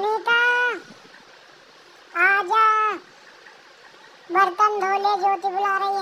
सुनीता आजा। बर्तन धो ले ज्योति बुला रही है।